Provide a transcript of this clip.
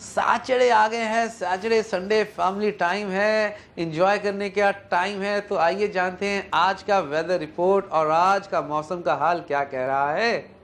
Saturday आ गए हैं। सैचरडे संडे फैमिली टाइम है। इंजॉय करने का टाइम है। तो आइए जानते हैं आज का वेदर रिपोर्ट और आज का मौसम का हाल क्या कह रहा है।